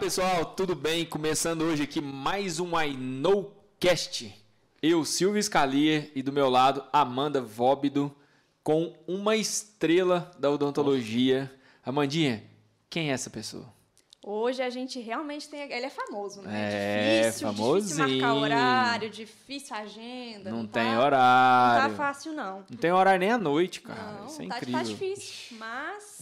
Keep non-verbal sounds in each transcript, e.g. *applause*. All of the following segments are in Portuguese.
pessoal, tudo bem? Começando hoje aqui mais um I Know Cast. Eu, Silvio Scalia, e do meu lado, Amanda Vóbido, com uma estrela da odontologia. Amandinha, quem é essa pessoa? Hoje a gente realmente tem. Ele é famoso, né? É, difícil, famosinho. difícil marcar horário, difícil agenda. Não, tá- tem Não horário. tá fácil, não. Não tem horário nem à noite, cara. não, Isso é tá, incrível. tá difícil. Mas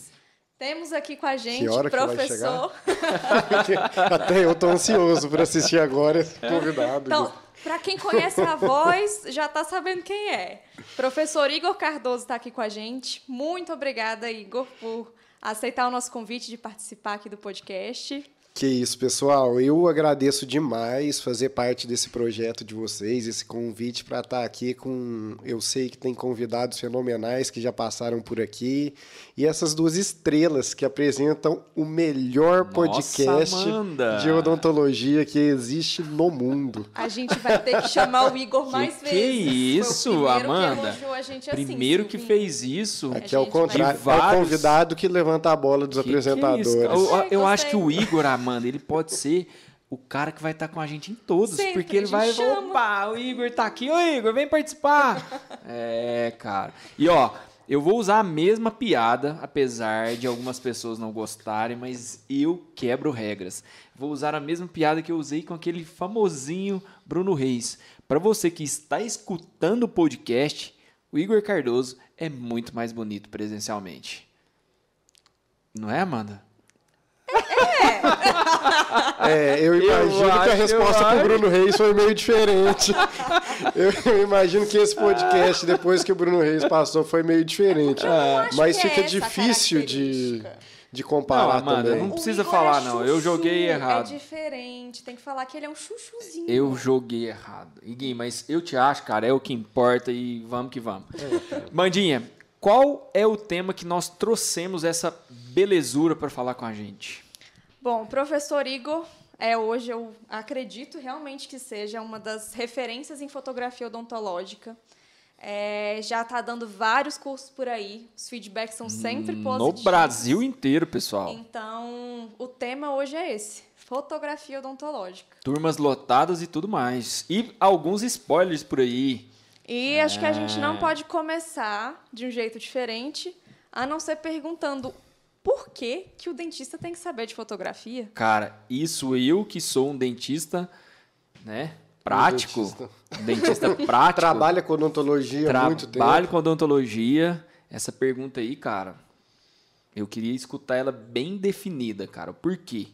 temos aqui com a gente Que hora que vai professor. *laughs* Até eu tô ansioso para assistir agora esse convidado. Então, para quem conhece a voz, já tá sabendo quem é. Professor Igor Cardoso está aqui com a gente. Muito obrigada, Igor, por aceitar o nosso convite de participar aqui do podcast. Que isso, pessoal. Eu agradeço demais fazer parte desse projeto de vocês, esse convite para estar aqui com. Eu sei que tem convidados fenomenais que já passaram por aqui. E essas duas estrelas que apresentam o melhor Nossa, podcast Amanda. de odontologia que existe no mundo. A gente vai ter que chamar o Igor mais que vezes. isso, Foi o primeiro Amanda? Que elogiou a gente assim, Primeiro que fez isso. Aqui é o contrário. vai- É o convidado que levanta a bola dos Que que é isso, apresentadores. eu Gostei, eu acho que o. Igor, Amanda, ele pode ser o cara que vai estar com a gente em todos. Sempre, porque ele vai. chama. Opa, o Igor tá aqui. Ô, Igor, vem participar. *laughs* é, cara. E ó, eu vou usar a mesma piada, apesar de algumas pessoas não gostarem, mas eu quebro regras. Vou usar a mesma piada que eu usei com aquele famosinho Bruno Reis. Para você que está escutando o podcast, o Igor Cardoso é muito mais bonito presencialmente. Não é, Amanda? É, eu imagino que acho, a resposta eu pro acho. Bruno Reis foi meio diferente. eu, eu imagino que esse podcast, depois que o Bruno Reis passou, foi meio diferente. Mas que é fica essa difícil de, de comparar Não, Amanda, também. não O precisa falar, é não. Eu joguei errado. É diferente. Tem que falar que ele é um chuchuzinho. Eu joguei errado. Iguinho, mas eu te acho, cara, é o que importa e vamos que vamos. Mandinha, qual é o tema que nós trouxemos essa belezura para falar com a gente? Bom, o professor Igor é hoje, eu acredito realmente que seja uma das referências em fotografia odontológica. É, já está dando vários cursos por aí. Os feedbacks são sempre No positivos. Brasil inteiro, pessoal. Então, o tema hoje é esse: fotografia odontológica. Turmas lotadas e tudo mais. E alguns spoilers por aí. E acho que a gente não pode começar de um jeito diferente, a não ser perguntando por que, que o dentista tem que saber de fotografia. Cara, isso eu que sou um dentista, né? Prático. dentista. Um dentista *laughs* prático. Trabalha com odontologia há muito tempo. Trabalho com odontologia. Essa pergunta aí, cara, eu queria escutar ela bem definida, cara. Por quê?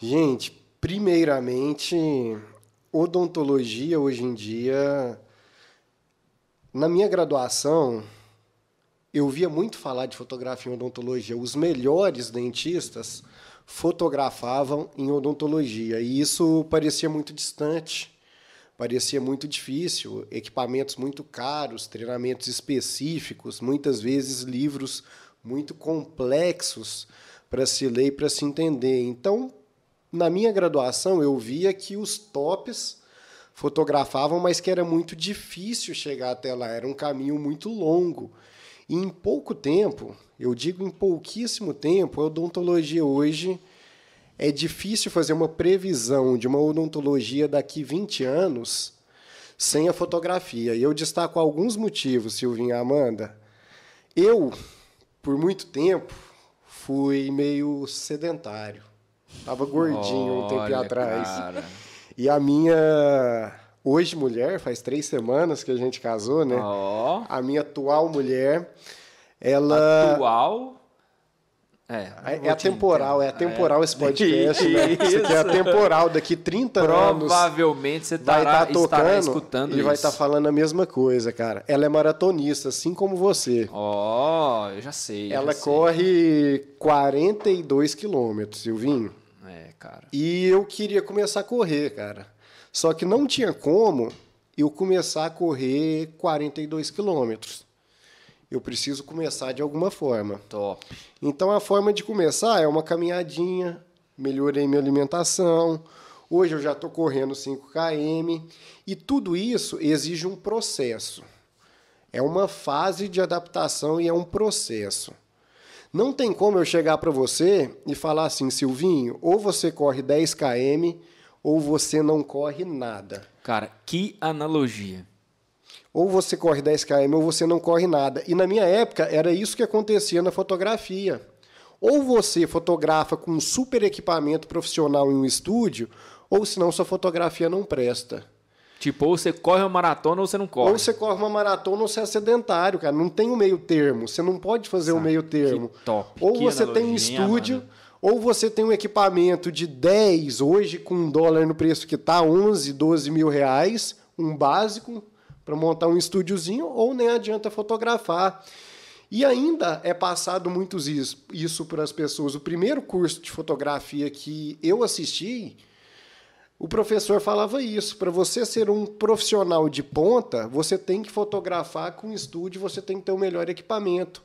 Gente, primeiramente, odontologia hoje em dia, na minha graduação, eu via muito falar de fotografia em odontologia. Os melhores dentistas fotografavam em odontologia e isso parecia muito distante, parecia muito difícil. Equipamentos muito caros, treinamentos específicos, muitas vezes livros muito complexos para se ler e para se entender. Então, na minha graduação, eu via que os tops fotografavam, mas que era muito difícil chegar até lá, era um caminho muito longo. E em pouco tempo, eu digo em pouquíssimo tempo, a odontologia hoje é difícil fazer uma previsão de uma odontologia daqui 20 anos sem a fotografia. E eu destaco alguns motivos, Silvinha e Amanda. Eu, por muito tempo, fui meio sedentário. Tava gordinho um tempo Olha, atrás. cara. E a minha hoje mulher, faz três semanas que a gente casou, né? Ó, A minha atual mulher, ela atual. É, é, é atemporal, é atemporal esse podcast, né? *laughs* Isso aqui é Isso. atemporal, daqui 30 anos Provavelmente você vai tará, estará tocando escutando e isso. vai estar falando a mesma coisa, cara. Ela é maratonista, assim como você. Ó, eu já sei. Ela já sei. corre 42 quilômetros, Silvinho. É, cara. E eu queria começar a correr, cara. Só que não tinha como eu começar a correr 42 quilômetros. Eu preciso começar de alguma forma. Top. Então a forma de começar é uma caminhadinha, melhorei minha alimentação. Hoje eu já estou correndo 5 km e tudo isso exige um processo. É uma fase de adaptação e é um processo. Não tem como eu chegar para você e falar assim, Silvinho, ou você corre 10 km ou você não corre nada. Cara, que analogia. Ou você corre 10 km ou você não corre nada. E na minha época era isso que acontecia na fotografia. Ou você fotografa com um super equipamento profissional em um estúdio, ou senão sua fotografia não presta. Tipo, ou você corre uma maratona ou você não corre. Ou você corre uma maratona ou você é sedentário, cara. Não tem o um meio termo. Você não pode fazer o um meio termo. Que top. Ou que você tem um estúdio, ou você tem um equipamento de 10, hoje com um dólar no preço que tá, 11, 12 mil reais, um básico, para montar um estúdiozinho, ou nem adianta fotografar. E ainda é passado muito isso, isso para as pessoas. O primeiro curso de fotografia que eu assisti o professor falava isso. Para você ser um profissional de ponta, você tem que fotografar com estúdio, você tem que ter o melhor equipamento.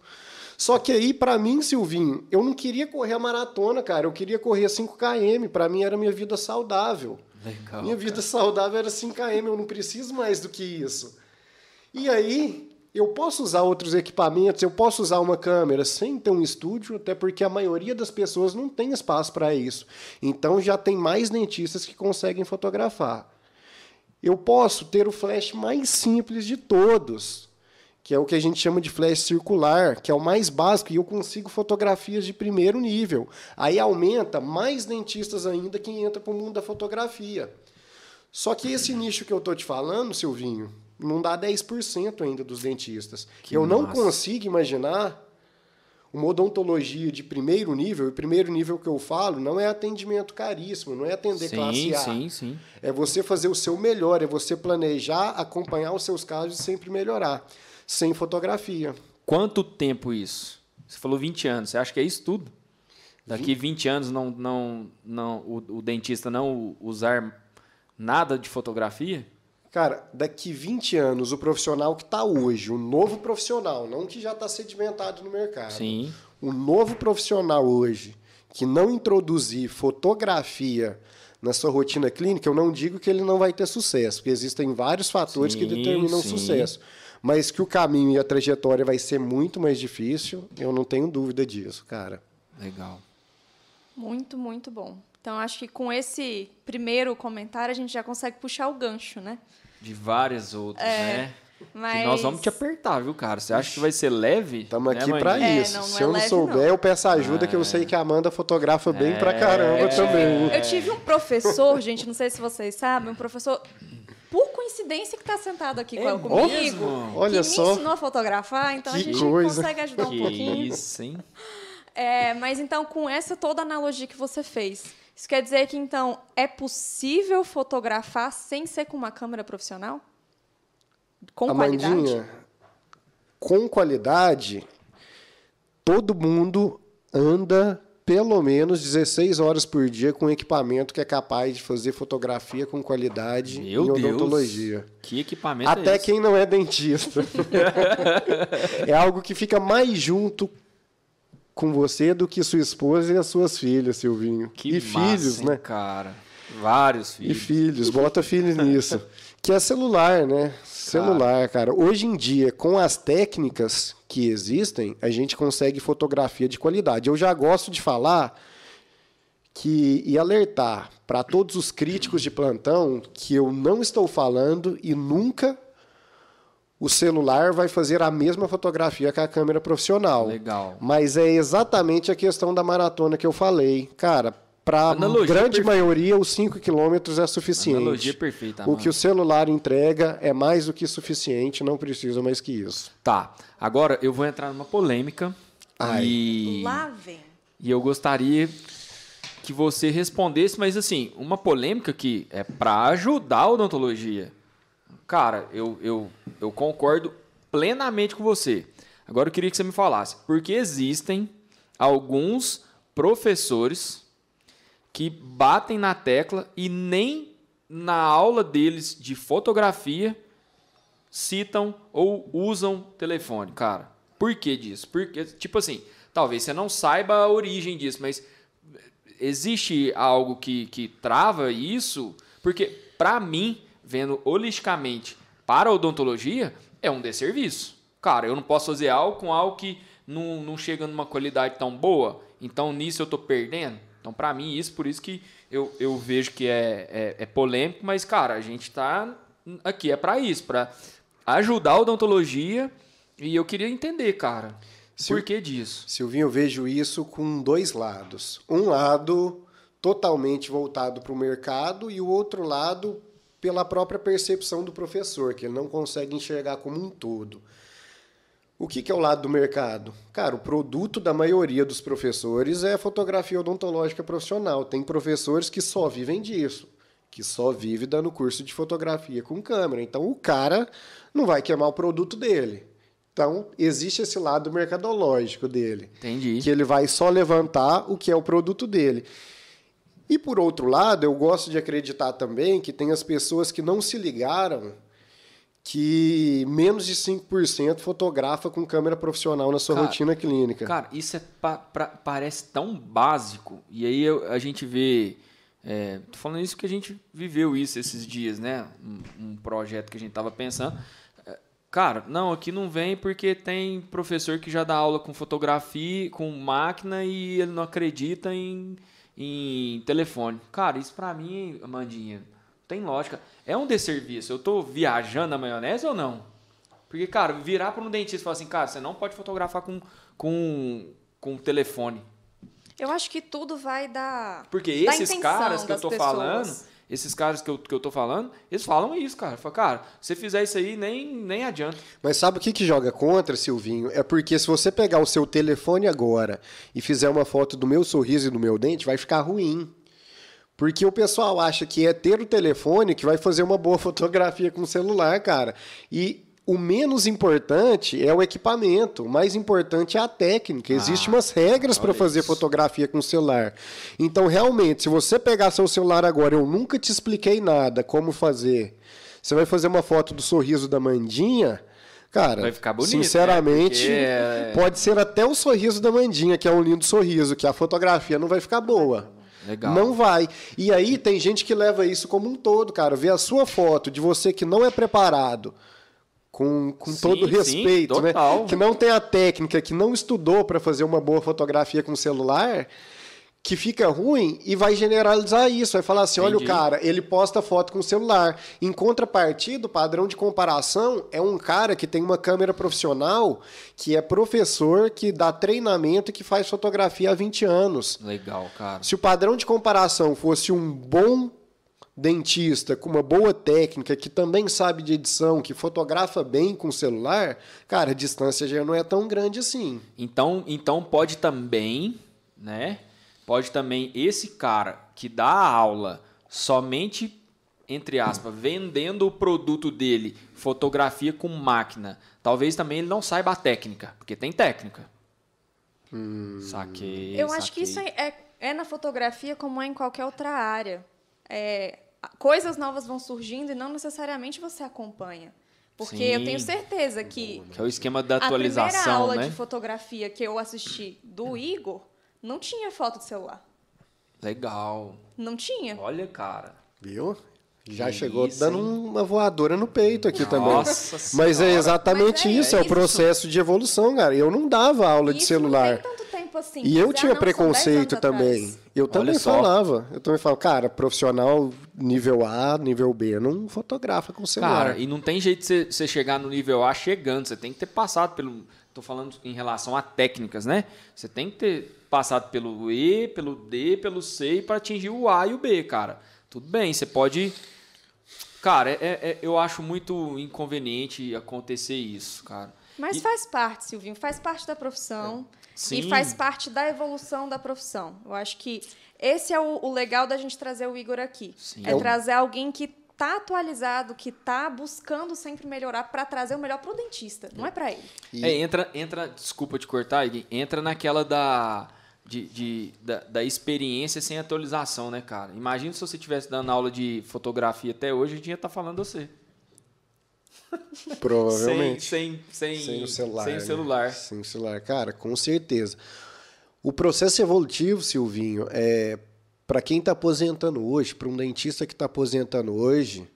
Só que aí, para mim, Silvinho, eu não queria correr a maratona, cara. Eu queria correr 5 km. Para mim era minha vida saudável. Legal, minha vida saudável era 5 km. Eu não preciso mais do que isso. E aí, eu posso usar outros equipamentos, eu posso usar uma câmera sem ter um estúdio, até porque a maioria das pessoas não tem espaço para isso. Então já tem mais dentistas que conseguem fotografar. Eu posso ter o flash mais simples de todos, que é o que a gente chama de flash circular, que é o mais básico, e eu consigo fotografias de primeiro nível. Aí aumenta mais dentistas ainda que entra para o mundo da fotografia. Só que esse nicho que eu estou te falando, Silvinho, não dá 10% ainda dos dentistas. Que eu não consigo imaginar uma odontologia de primeiro nível, e primeiro nível que eu falo não é atendimento caríssimo, não é atender sim, classe A. Sim, sim. É você fazer o seu melhor, é você planejar, acompanhar os seus casos e sempre melhorar, sem fotografia. Quanto tempo isso? Você falou 20 anos, você acha que é isso tudo? Daqui 20 anos não, não, não, o, o dentista não usar nada de fotografia? Cara, daqui 20 anos, o profissional que está hoje, o novo profissional, não que já está sedimentado no mercado. Sim. O novo profissional hoje, que não introduzir fotografia na sua rotina clínica, eu não digo que ele não vai ter sucesso, porque existem vários fatores sim, que determinam o sim. sucesso. Mas que o caminho e a trajetória vai ser muito mais difícil, eu não tenho dúvida disso, cara. Legal. Muito, muito bom. Então, acho que com esse primeiro comentário, a gente já consegue puxar o gancho, né? De várias outras, É, né? Mas... Que nós vamos te apertar, viu, cara? Você acha que vai ser leve? Estamos né, aqui para É, isso. não, não Se é eu não leve, souber, não. eu peço ajuda, que eu sei que a Amanda fotografa bem pra caramba É. também. Eu tive um professor, gente, não sei se vocês sabem, um professor, por coincidência, que está sentado aqui É comigo, mesmo? Olha que só. me ensinou a fotografar, então a Que gente coisa. consegue ajudar um Que pouquinho. isso, hein? É, mas então, com essa toda analogia que você fez, isso quer dizer que, então, é possível fotografar sem ser com uma câmera profissional? Com qualidade? Amandinha, com qualidade, todo mundo anda pelo menos 16 horas por dia com equipamento que é capaz de fazer fotografia com qualidade Meu em Deus. odontologia. Que equipamento é Até esse? quem não é dentista. *laughs* é algo que fica mais junto com você do que sua esposa e as suas filhas, Silvinho. Que e massa, filhos, hein, né? cara? Vários E filhos. filhos, bota filhos nisso. *laughs* Que é celular, né? Celular, cara. Hoje em dia, com as técnicas que existem, a gente consegue fotografia de qualidade. Eu já gosto de falar que e alertar para todos os críticos de plantão que eu não estou falando e nunca o celular vai fazer a mesma fotografia que a câmera profissional. Legal. Mas é exatamente a questão da maratona que eu falei. Cara, para a Analogia grande perfe- maioria, os 5 quilômetros é suficiente. Analogia perfeita, O mano. que o celular entrega é mais do que suficiente, não precisa mais que isso. Tá, agora eu vou entrar numa polêmica. Ai. E... Lá vem. E eu gostaria que você respondesse, mas assim, uma polêmica que é para ajudar a odontologia. Cara, eu, eu, eu concordo plenamente com você. Agora eu queria que você me falasse, porque existem alguns professores que batem na tecla e nem na aula deles de fotografia citam ou usam telefone, cara. Por que disso? Porque, tipo assim, talvez você não saiba a origem disso, mas existe algo que, que trava isso? Porque, para mim, vendo holisticamente para a odontologia, é um desserviço. Cara, eu não posso fazer algo com algo que não, não chega numa qualidade tão boa, então nisso eu tô perdendo. Então, para mim, isso, por isso que eu, eu vejo que é, é, é polêmico, mas, cara, a gente tá aqui, é para isso, para ajudar a odontologia, e eu queria entender, cara, por que disso? Silvinho, eu vejo isso com dois lados. Um lado totalmente voltado para o mercado e o outro lado pela própria percepção do professor, que ele não consegue enxergar como um todo. O que, que, é o lado do mercado? Cara, o produto da maioria dos professores é fotografia odontológica profissional. Tem professores que só vivem disso, que só vive dando curso de fotografia com câmera. Então o cara não vai queimar o produto dele. Então, existe esse lado mercadológico dele. Entendi. Que ele vai só levantar o que é o produto dele. E por outro lado, eu gosto de acreditar também que tem as pessoas que não se ligaram que menos de 5% fotografa com câmera profissional na sua cara, rotina clínica. Cara, isso é pa pra, parece tão básico. E aí eu, a gente vê. É, tô falando isso que a gente viveu isso esses dias, né? Um, um projeto que a gente tava pensando. É, cara, não, aqui não vem porque tem professor que já dá aula com fotografia, com máquina e ele não acredita em em telefone. Cara, isso pra mim, Amandinha, tem lógica. É um desserviço. Eu tô viajando na maionese ou não? Porque, cara, virar para um dentista e falar assim, cara, você não pode fotografar com, com, com telefone. Eu acho que tudo vai dar. Porque esses caras que eu tô pessoas. falando, esses caras que eu, que eu tô falando, eles falam isso, cara. Fala, cara, se você fizer isso aí, nem, nem adianta. Mas sabe o que, que joga contra, Silvinho? É porque se você pegar o seu telefone agora e fizer uma foto do meu sorriso e do meu dente, vai ficar ruim. Porque o pessoal acha que é ter o telefone que vai fazer uma boa *laughs* fotografia com o celular, cara. E o menos importante é o equipamento, o mais importante é a técnica. Existem ah, umas regras para fazer fotografia com o celular. Então, realmente, se você pegar seu celular agora, eu nunca te expliquei nada como fazer. Você vai fazer uma foto do sorriso da Mandinha, cara, vai ficar bonito, sinceramente, né? pode ser até o sorriso da Mandinha, que é um lindo sorriso, que a fotografia não vai ficar boa. Legal. Não vai. E aí tem gente que leva isso como um todo, cara. Vê a sua foto de você que não é preparado com, com sim, todo respeito, sim, né? Que não tem a técnica, que não estudou para fazer uma boa fotografia com celular, que fica ruim e vai generalizar isso. Vai falar assim: Entendi. olha o cara, ele posta foto com celular. Em contrapartida, o padrão de comparação é um cara que tem uma câmera profissional, que é professor, que dá treinamento e que faz fotografia há 20 anos. Legal, cara. Se o padrão de comparação fosse um bom dentista com uma boa técnica, que também sabe de edição, que fotografa bem com o celular, cara, a distância já não é tão grande assim. Então, então pode também, né? Pode também esse cara que dá a aula somente entre aspas, vendendo o produto dele, fotografia com máquina. Talvez também ele não saiba a técnica, porque tem técnica. Hum. Saquei. Eu saquei. acho que isso é, é, é, na fotografia como é em qualquer outra área. É, coisas novas vão surgindo e não necessariamente você acompanha. Porque Sim. eu tenho certeza que. Que é o esquema da atualização. A primeira aula né? de fotografia que eu assisti do Igor não tinha foto de celular. Legal. Não tinha. Olha, cara. Viu? Já que chegou isso, dando hein? uma voadora no peito aqui Nossa também. Mas Mas é exatamente Mas é, isso, é, é, o processo de evolução, cara. Eu não dava aula isso de celular. Não tem tanto tempo assim. E eu tinha preconceito também. Eu também falava. Eu também falava, cara, profissional nível A, nível B, não fotografa com celular. Cara, e não tem jeito de você chegar no nível A chegando. Você tem que ter passado pelo. Estou falando em relação a técnicas, né? Você tem que ter passado pelo E, pelo D, pelo C para atingir o A e o B, cara. Tudo bem, você pode Cara, é, é, eu acho muito inconveniente acontecer isso, cara. Mas e... faz parte, Silvinho, faz parte da profissão. É. E faz parte da evolução da profissão. Eu acho que esse é o, o legal da gente trazer o Igor aqui. Sim. É, é trazer alguém que está atualizado, que está buscando sempre melhorar para trazer o melhor para o dentista, não é para ele. E... É, entra, entra, desculpa te cortar, entra naquela da de, de da, da, experiência sem atualização, né, cara? Imagina se você estivesse dando aula de fotografia até hoje, a gente ia estar tá falando você. Provavelmente. Sem, sem, sem, sem o celular. Sem o né? celular. Né? Sem o celular. Cara, com certeza. O processo evolutivo, Silvinho, é para quem está aposentando hoje, para um dentista que está aposentando hoje,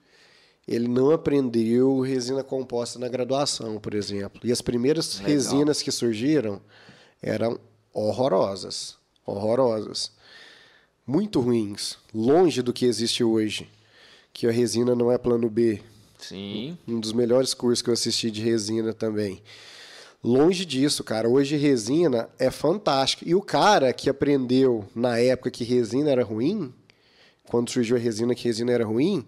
ele não aprendeu resina composta na graduação, por exemplo. E as primeiras Legal. resinas que surgiram eram horrorosas, horrorosas. Muito ruins, longe do que existe hoje. Que a resina não é plano B. Sim. Um dos melhores cursos que eu assisti de resina também. Longe disso, cara. Hoje resina é fantástico. E o cara que aprendeu na época que resina era ruim, quando surgiu a resina que resina era ruim,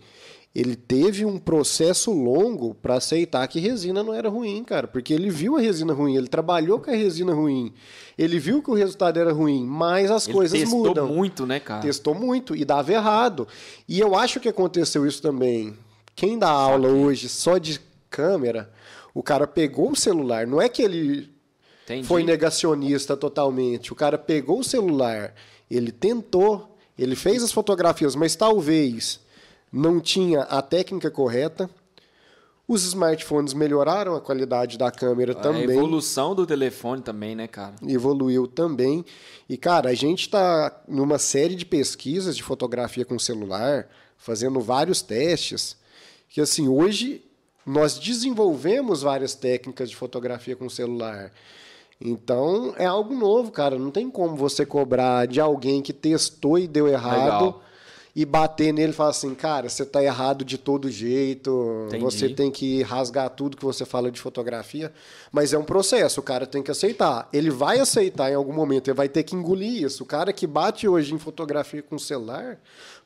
ele teve um processo longo para aceitar que resina não era ruim, cara, porque ele viu a resina ruim, ele trabalhou com a resina ruim, ele viu que o resultado era ruim, mas as Ele coisas testou mudam. muito, né, cara? Testou muito e dava errado. E eu acho que aconteceu isso também. Quem dá aula hoje só de câmera, o cara pegou o celular, não é que ele Entendi. foi negacionista totalmente. O cara pegou o celular, ele tentou, ele fez as fotografias, mas talvez não tinha a técnica correta. Os smartphones melhoraram a qualidade da câmera A também evolução do telefone também, né, cara? evoluiu também. E, cara, a gente está numa série de pesquisas de fotografia com celular, fazendo vários testes, que, assim, hoje nós desenvolvemos várias técnicas de fotografia com celular. Então, é algo novo, cara. Não tem como você cobrar de alguém que testou e deu errado Legal. e bater nele e falar assim, cara, você tá errado de todo jeito, Entendi. você tem que rasgar tudo que você fala de fotografia, mas é um processo, o cara tem que aceitar. Ele vai aceitar em algum momento, ele vai ter que engolir isso. O cara que bate hoje em fotografia com celular,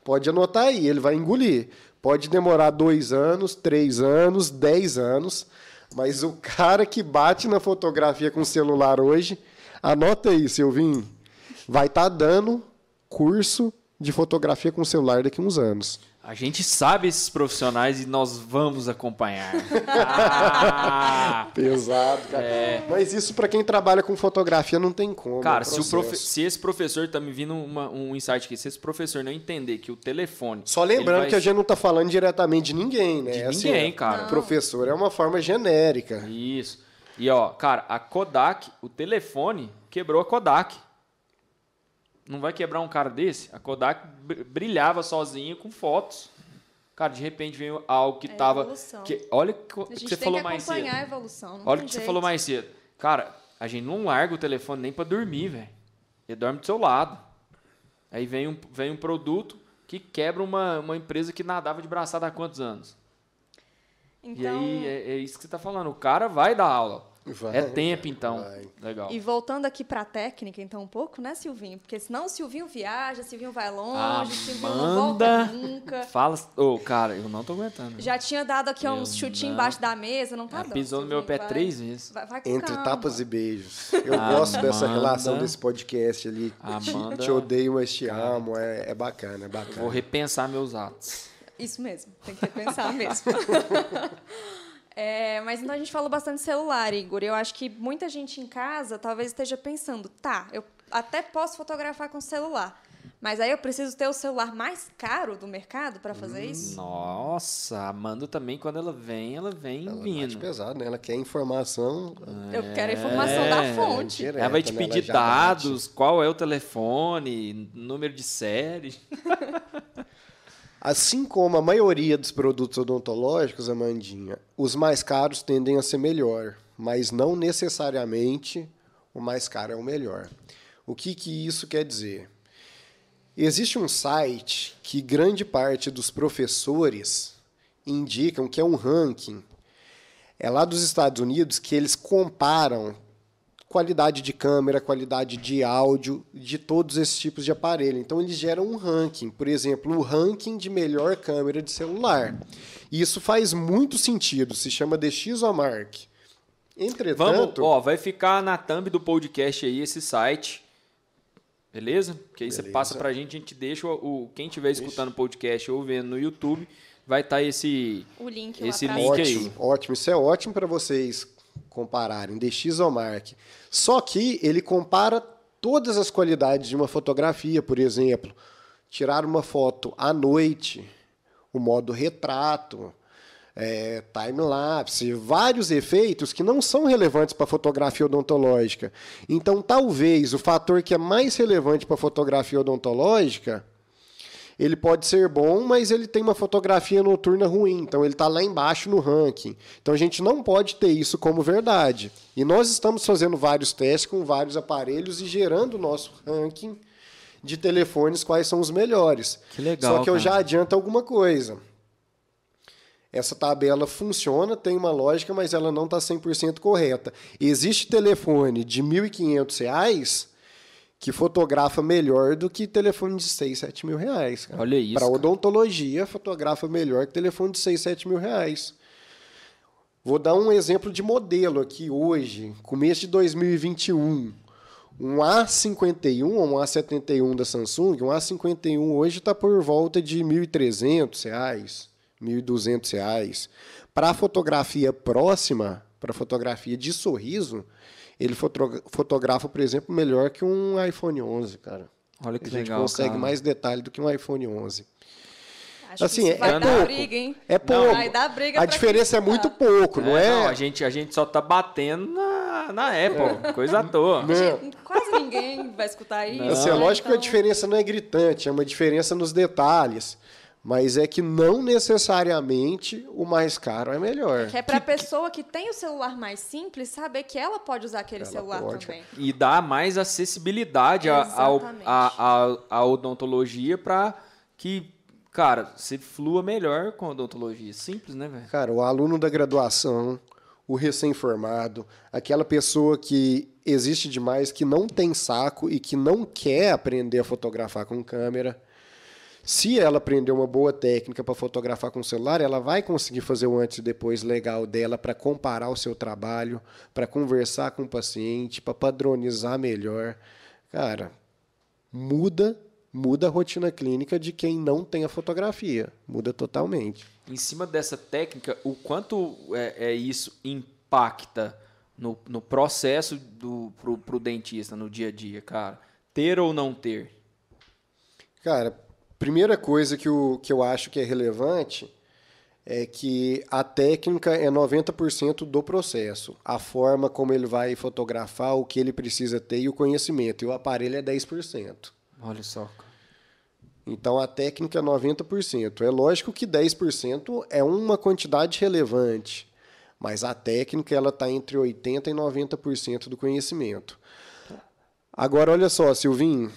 pode anotar aí, ele vai engolir. Pode demorar dois anos, três anos, dez anos, mas o cara que bate na fotografia com celular hoje, anota aí, Silvinho, vai estar dando curso de fotografia com celular daqui a uns anos. A gente sabe esses profissionais e nós vamos acompanhar. *laughs* Ah! Pesado, cara. Mas isso para quem trabalha com fotografia não tem como. Cara, é um se, o profe- se esse professor tá me vindo uma- um insight aqui, se esse professor não entender que o telefone. Só lembrando vai- que a gente não tá falando diretamente de ninguém, né? De Assim, ninguém, cara. Professor é uma forma genérica. Isso. E ó, cara, a Kodak, o telefone quebrou a Kodak. Não vai quebrar um cara desse? A Kodak br- brilhava sozinha com fotos. Cara, de repente veio algo que É tava. evolução. Que, olha o que você falou que mais cedo. a evolução. Olha o que você jeito. falou mais cedo. Cara, a gente não larga o telefone nem pra dormir, velho. Ele dorme do seu lado. Aí vem um, vem um produto que quebra uma, uma empresa que nadava de braçada há quantos anos? Então, E aí é, é isso que você tá falando. O cara vai dar aula. Vai, é tempo, então. vai. Legal. E voltando aqui para a técnica, então, um pouco, né, Silvinho? Porque senão o Silvinho viaja, o Silvinho vai longe, Ah, o Silvinho não volta nunca. Fala. Ô, cara, eu não tô aguentando. Já tinha dado aqui Eu uns chutinhos não. embaixo da mesa, não tá Já dando. pisou no meu pé vai- três vezes. Vai, vai com Entre calma. tapas e beijos. *laughs* Eu Ah, gosto dessa Amanda. relação desse podcast ali. Amanda. Te odeio, mas te amo. É, é bacana, é bacana. Vou repensar meus atos. Isso mesmo, tem que pensar mesmo. *laughs* É, mas então a gente falou bastante de celular, Igor. Eu acho que muita gente em casa talvez esteja pensando, tá, eu até posso fotografar com celular, mas aí eu preciso ter o celular mais caro do mercado para fazer Hum, isso? Nossa, a Amanda também, quando ela vem, ela vem Ela vindo. pesado, né? Ela quer informação. Eu quero a informação da É, fonte. direto, Ela vai te né? pedir já bate. dados, qual é o telefone, número de série. *laughs* Assim como a maioria dos produtos odontológicos, Amandinha, os mais caros tendem a ser melhor, mas não necessariamente o mais caro é o melhor. O que, que isso quer dizer? Existe um site que grande parte dos professores indicam que é um ranking. É lá dos Estados Unidos que eles comparam qualidade de câmera, qualidade de áudio, de todos esses tipos de aparelho. Então eles geram um ranking, por exemplo, o ranking de melhor câmera de celular. E isso faz muito sentido, se chama DxOMark. Vamos, Entretanto, ó, vai ficar na thumb do podcast aí esse site. Beleza? Que aí você Beleza. passa pra gente, a gente deixa o, o- quem estiver escutando o podcast ou vendo no YouTube, vai estar esse O link Esse link cima. aí. ótimo, ótimo, isso é ótimo para vocês compararem DxOMark. Só que ele compara todas as qualidades de uma fotografia, por exemplo, tirar uma foto à noite, o modo retrato, é, time-lapse, vários efeitos que não são relevantes para a fotografia odontológica. Então, talvez o fator que é mais relevante para a fotografia odontológica ele pode ser bom, mas ele tem uma fotografia noturna ruim, então ele está lá embaixo no ranking. Então a gente não pode ter isso como verdade. E nós estamos fazendo vários testes com vários aparelhos e gerando o nosso ranking de telefones quais são os melhores. Que legal. Só que eu cara. já adianto alguma coisa. Essa tabela funciona, tem uma lógica, mas ela não está 100% correta. Existe telefone de R$ 1.500 que fotografa melhor do que telefone de 6, 7 mil reais. cara. Olha isso, Para cara. odontologia, fotografa melhor que telefone de 6, 7 mil reais. Vou dar um exemplo de modelo aqui hoje, começo de 2021. Um A51 ou um A71 da Samsung, um A51 hoje está por volta de 1.300 reais, 1.200 reais. Para fotografia próxima, para fotografia de sorriso, ele fotogra- fotografa, por exemplo, melhor que um iPhone 11, cara. Olha que A gente legal, consegue cara. mais detalhe do que um iPhone 11. Acho Assim, que isso vai é dar pouco. briga, hein? É pouco. Vai dar briga a diferença é muito tá. pouco, não é? Não, a gente, a gente só tá batendo na, na Apple, coisa à toa. Não. Quase ninguém vai escutar isso. Assim, é né? lógico que a Então, diferença não é gritante, é uma diferença nos detalhes. Mas é que não necessariamente o mais caro é melhor. Que é pra pessoa que tem o celular mais simples saber que ela pode usar aquele Ela celular pode. também. E dá mais acessibilidade à odontologia para que, cara, se flua melhor com a odontologia. Simples, né, velho? Cara, o aluno da graduação, o recém-formado, aquela pessoa que existe demais, que não tem saco e que não quer aprender a fotografar com câmera. Se ela aprender uma boa técnica para fotografar com celular, ela vai conseguir fazer o antes e depois legal dela para comparar o seu trabalho, para conversar com o paciente, para padronizar melhor. Cara, muda, muda a rotina clínica de quem não tem a fotografia. Muda totalmente. Em cima dessa técnica, o quanto é, é isso impacta no, no processo do, pro, pro dentista no dia a dia, cara? Ter ou não ter? Cara, primeira coisa que, o, que eu acho que é relevante é que a técnica é 90% do processo. A forma como ele vai fotografar, o que ele precisa ter e o conhecimento. E o aparelho é 10%. Olha só. Então a técnica é 90%. É lógico que 10% é uma quantidade relevante, mas a técnica ela está entre 80% e 90% do conhecimento. Agora olha só, Silvinho.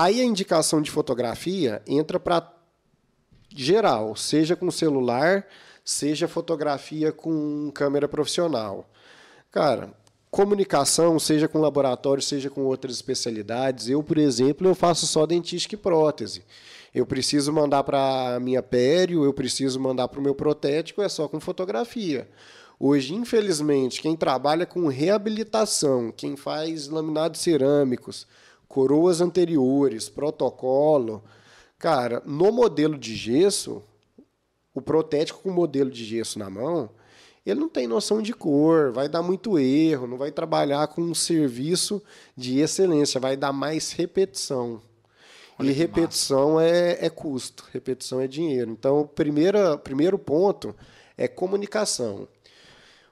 Aí a indicação de fotografia entra para geral, seja com celular, seja fotografia com câmera profissional. Cara, comunicação, seja com laboratório, seja com outras especialidades. Eu, por exemplo, eu faço só dentística e prótese. Eu preciso mandar para a minha pério, eu preciso mandar para o meu protético, é só com fotografia. Hoje, infelizmente, quem trabalha com reabilitação, quem faz laminados cerâmicos, coroas anteriores, protocolo, cara, no modelo de gesso, o protético com modelo de gesso na mão, ele não tem noção de cor, vai dar muito erro, não vai trabalhar com um serviço de excelência, vai dar mais repetição. Olha e repetição é, é custo, repetição é dinheiro. Então, o primeiro ponto é comunicação.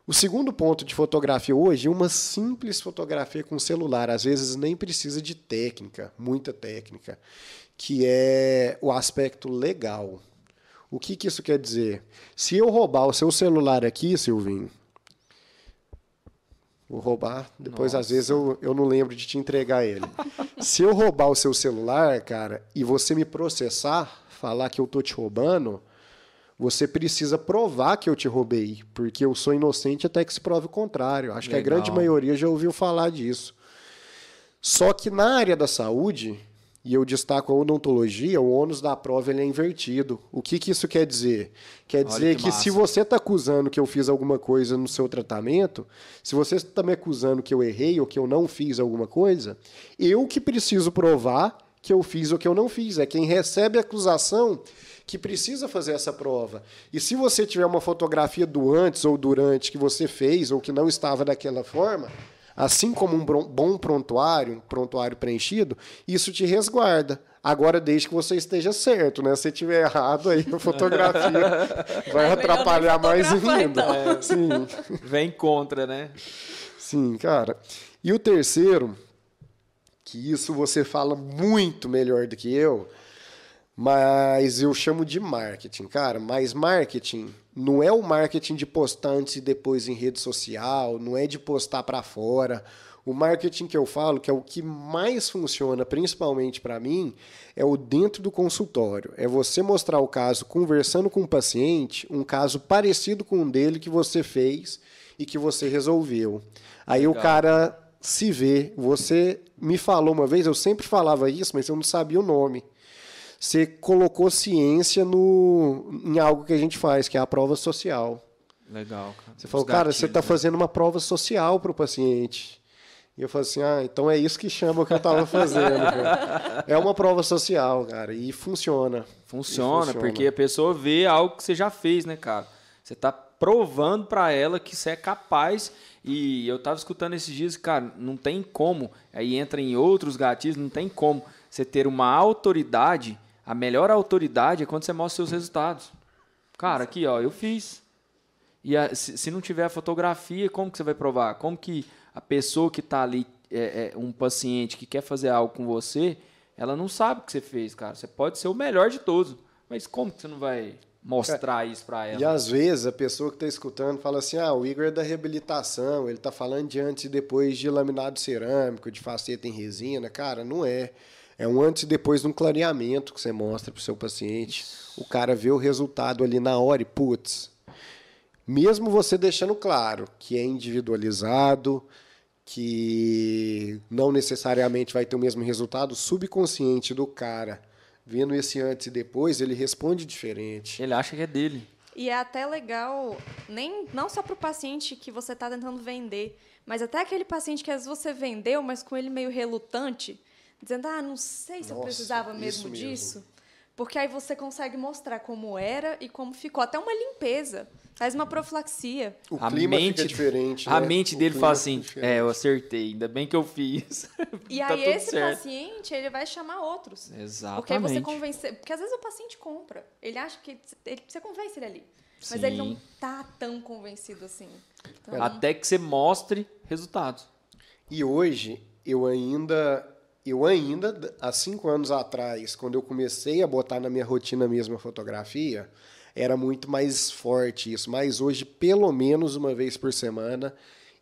O segundo ponto de fotografia hoje, uma simples fotografia com celular, às vezes nem precisa de técnica, muita técnica, que é o aspecto legal. O que, que isso quer dizer? Se eu roubar o seu celular aqui, Silvinho, vou roubar, depois às Nossa. vezes eu, eu não lembro de te entregar ele. *laughs* Se eu roubar o seu celular, cara, e você me processar, falar que eu tô te roubando, você precisa provar que eu te roubei, porque eu sou inocente até que se prove o contrário. Acho que a Legal. grande maioria já ouviu falar disso. Só que na área da saúde, e eu destaco a odontologia, o ônus da prova ele é invertido. O que, que isso quer dizer? Quer Olha dizer que que, se você está acusando que eu fiz alguma coisa no seu tratamento, se você está me acusando que eu errei ou que eu não fiz alguma coisa, eu que preciso provar que eu fiz ou que eu não fiz. É quem recebe a acusação que precisa fazer essa prova. E se você tiver uma fotografia do antes ou durante que você fez ou que não estava daquela forma, assim como um bom prontuário, um prontuário preenchido, isso te resguarda. Agora, desde que você esteja certo, né? Se tiver errado, aí a fotografia *laughs* vai É atrapalhar mais ainda. então. É, sim. Vem contra, né? Sim, cara. E o terceiro que isso você fala muito melhor do que eu, mas eu chamo de marketing, cara. Mas marketing não é o marketing de postar antes e depois em rede social, não é de postar para fora. O marketing que eu falo, que é o que mais funciona, principalmente para mim, é o dentro do consultório. É você mostrar o caso conversando com o paciente, um caso parecido com um dele que você fez e que você resolveu. Aí Legal. o cara se vê. Você me falou uma vez, eu sempre falava isso, mas eu não sabia o nome. Você colocou ciência no, em algo que a gente faz, que é a prova social. Legal. Cara. Você falou, cara, você está né? fazendo uma prova social para o paciente. E eu falei assim, ah, então é isso que chama o que eu estava fazendo. *laughs* é uma prova social, cara, e funciona. funciona. Funciona, porque a pessoa vê algo que você já fez, né, cara? Você está provando para ela que você é capaz. E eu estava escutando esses dias, cara, não tem como. Aí entra em outros gatilhos, não tem como você ter uma autoridade a melhor autoridade é quando você mostra seus resultados. Cara, aqui, ó, eu fiz. E a, se, se, não tiver a fotografia, como que você vai provar? Como que a pessoa que está ali, é, é, um paciente que quer fazer algo com você, ela não sabe o que você fez, cara. Você pode ser o melhor de todos, mas como que você não vai mostrar isso para ela? E às vezes a pessoa que está escutando fala assim: ah, o Igor é da reabilitação, ele está falando de antes e depois de laminado cerâmico, de faceta em resina. Cara, não é. É um antes e depois de um clareamento que você mostra para o seu paciente. O cara vê o resultado ali na hora e, putz, mesmo você deixando claro que é individualizado, que não necessariamente vai ter o mesmo resultado, o subconsciente do cara, vendo esse antes e depois, ele responde diferente. Ele acha que é dele. E é até legal, nem, não só para o paciente que você está tentando vender, mas até aquele paciente que às vezes você vendeu, mas com ele meio relutante, dizendo, ah, não sei se Nossa, eu precisava mesmo disso. Mesmo. Porque aí você consegue mostrar como era e como ficou. Até uma limpeza. Faz uma profilaxia. O a clima mente, fica diferente. A né? mente o dele fala assim: é, eu acertei, ainda bem que eu fiz. *laughs* E tá aí esse certo. paciente, ele vai chamar outros. Exatamente. Porque aí você convence. Porque às vezes o paciente compra. Ele acha que. Ele, você convence ele ali. Mas Sim. ele não tá tão convencido assim. Então... Até que você mostre resultados. E hoje, eu ainda eu ainda, há cinco anos atrás, quando eu comecei a botar na minha rotina mesmo a fotografia, era muito mais forte isso. Mas hoje, pelo menos uma vez por semana,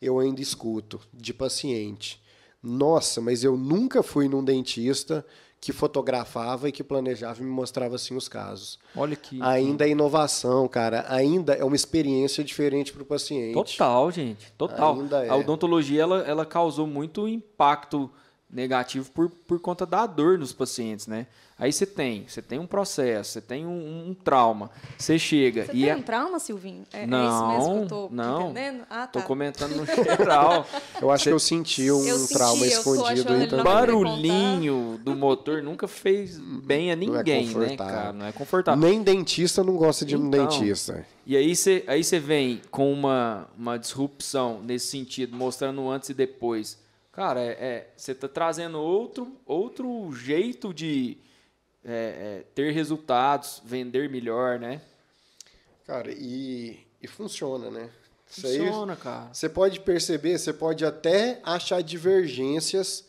eu ainda escuto de paciente. Nossa, mas eu nunca fui num dentista que fotografava e que planejava e me mostrava assim os casos. Olha que. Ainda é inovação, cara. Ainda é uma experiência diferente para o paciente. Total, gente. Total. Ainda é. A odontologia ela, ela causou muito impacto negativo por, por conta da dor nos pacientes, né? Aí você tem, você tem um processo, você tem um, um trauma, você chega você e tem é... um trauma, Silvinho? É, não, é isso mesmo que eu tô não, entendendo? Ah, tá. Tô comentando no *laughs* geral. eu acho que eu senti um eu trauma senti, escondido. O barulhinho do motor nunca fez bem a é ninguém, é né, cara? Não é confortável. Nem dentista não gosta de então, um dentista. E aí você aí você vem com uma, uma disrupção nesse sentido, mostrando antes e depois Cara, é, é você está trazendo outro, outro jeito de é, é, ter resultados, vender melhor, né? Cara, e, e funciona, né? Funciona, aí, cara. Você pode perceber, você pode até achar divergências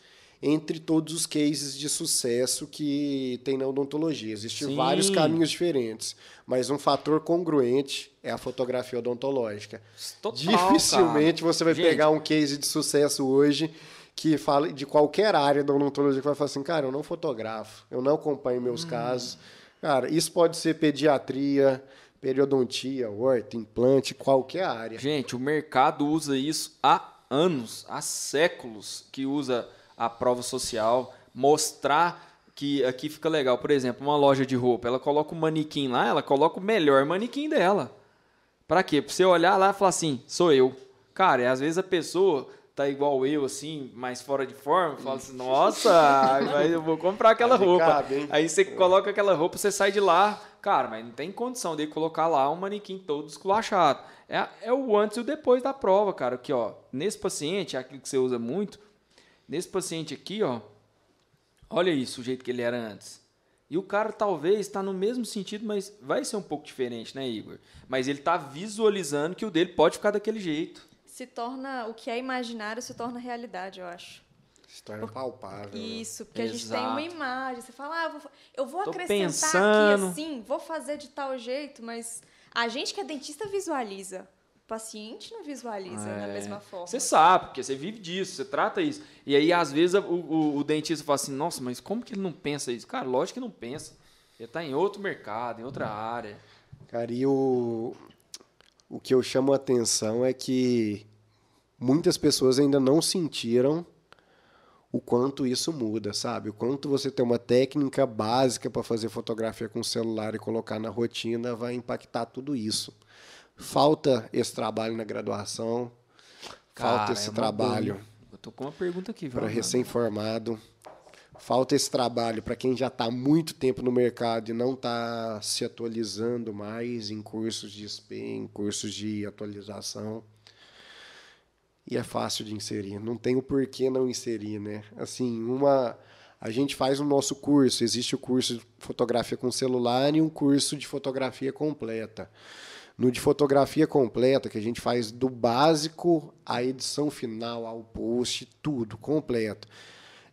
entre todos os cases de sucesso que tem na odontologia. Existem vários caminhos diferentes, mas um fator congruente é a fotografia odontológica. Total, Dificilmente cara. você vai Gente, pegar um case de sucesso hoje que fala de qualquer área da odontologia que vai falar assim, cara, eu não fotografo, eu não acompanho meus hum. casos. Cara, isso pode ser pediatria, periodontia, horta, implante, qualquer área. Gente, o mercado usa isso há anos, há séculos que usa a prova social, mostrar que aqui fica legal. Por exemplo, uma loja de roupa, ela coloca o manequim lá, ela coloca o melhor manequim dela. Para quê? Para você olhar lá e falar assim, sou eu. Cara, e às vezes a pessoa tá igual eu, assim, mais fora de forma, fala assim, nossa, mas eu vou comprar *laughs* aquela roupa. Cabe, Aí você coloca aquela roupa, você sai de lá, cara, mas não tem condição de colocar lá um manequim todo esculachado. É, é o antes e o depois da prova, cara. Aqui, ó, nesse paciente, aquilo que você usa muito, nesse paciente aqui, ó, olha isso, o jeito que ele era antes. E o cara talvez está no mesmo sentido, mas vai ser um pouco diferente, né, Igor? Mas ele está visualizando que o dele pode ficar daquele jeito se torna o que é imaginário se torna realidade, eu acho. Se torna palpável. né? Isso, porque a gente tem uma Exato. imagem. Você fala, ah, eu vou, eu vou Tô acrescentar pensando. aqui assim, vou fazer de tal jeito, mas a gente que é dentista visualiza. O paciente não visualiza da É. mesma forma. Você sabe, porque você vive disso, você trata isso. E aí, às vezes, o, o- o dentista fala assim, nossa, mas como que ele não pensa isso? Cara, lógico que não pensa. Ele tá em outro mercado, em outra área. Cara, e o, o que eu chamo a atenção é que muitas pessoas ainda não sentiram o quanto isso muda, sabe? O quanto você ter uma técnica básica para fazer fotografia com celular e colocar na rotina vai impactar tudo isso. Falta esse trabalho na graduação, falta Cara, esse é trabalho boa. Eu tô com uma pergunta aqui, para recém-formado. Falta esse trabalho para quem já está muito tempo no mercado e não está se atualizando mais em cursos de SP, em cursos de atualização. E é fácil de inserir. Não tem o porquê não inserir, né? Assim, uma a gente faz o nosso curso, existe o curso de fotografia com celular e um curso de fotografia completa. No de fotografia completa, que a gente faz do básico à edição final, ao post, tudo completo.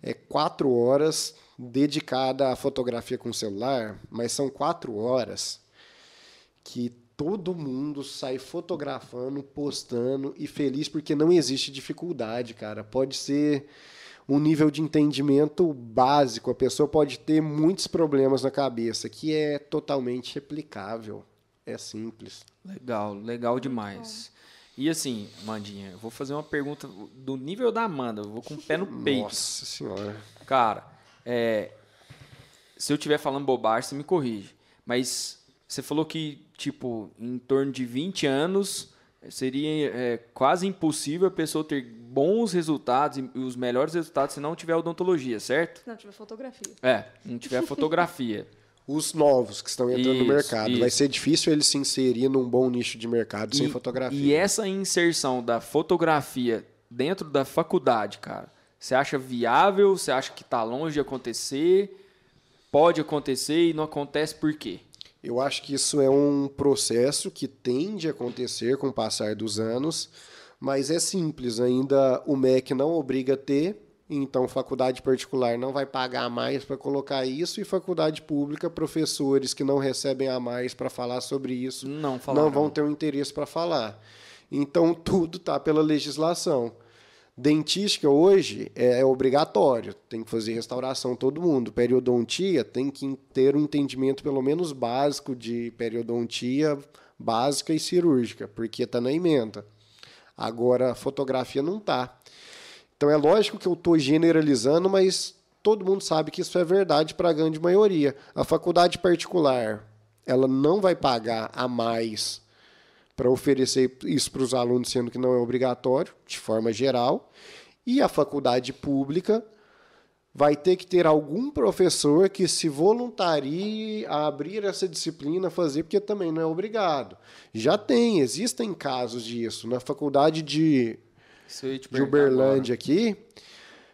É quatro horas dedicada à fotografia com celular, mas são quatro horas que todo mundo sai fotografando, postando e feliz porque não existe dificuldade, cara. Pode ser um nível de entendimento básico, a pessoa pode ter muitos problemas na cabeça, que é totalmente replicável. É simples. Legal, legal demais. E assim, Mandinha, eu vou fazer uma pergunta do nível da Amanda, eu vou com o pé no peito. Nossa senhora. Cara, é, se eu estiver falando bobagem, você me corrige. Mas você falou que, tipo, em torno de 20 anos seria é, quase impossível a pessoa ter bons resultados e os melhores resultados se não tiver odontologia, certo? Se não tiver fotografia. É, não tiver fotografia. *laughs* Os novos que estão entrando Isso, no mercado. Vai isso. ser difícil eles se inserir num bom nicho de mercado sem E- fotografia. E essa inserção da fotografia dentro da faculdade, cara, você acha viável? Você acha que tá longe de acontecer? Pode acontecer e não acontece por quê? Eu acho que isso é um processo que tende a acontecer com o passar dos anos, mas é simples. Ainda o MEC não obriga a ter, então faculdade particular não vai pagar mais para colocar isso, e faculdade pública, professores que não recebem a mais para falar sobre isso Não falaram. não vão ter um interesse para falar. Então *laughs* tudo está pela legislação. Dentística hoje é obrigatório, tem que fazer restauração todo mundo. Periodontia tem que ter um entendimento pelo menos básico de periodontia básica e cirúrgica, porque está na emenda. Agora, fotografia não está. Então é lógico que eu estou generalizando, mas todo mundo sabe que isso é verdade para a grande maioria. A faculdade particular, ela não vai pagar a mais para oferecer isso para os alunos, sendo que não é obrigatório, de forma geral. E a faculdade pública vai ter que ter algum professor que se voluntarie a abrir essa disciplina, fazer, porque também não é obrigado. Já tem, existem casos disso. Na faculdade de De Uberlândia aqui,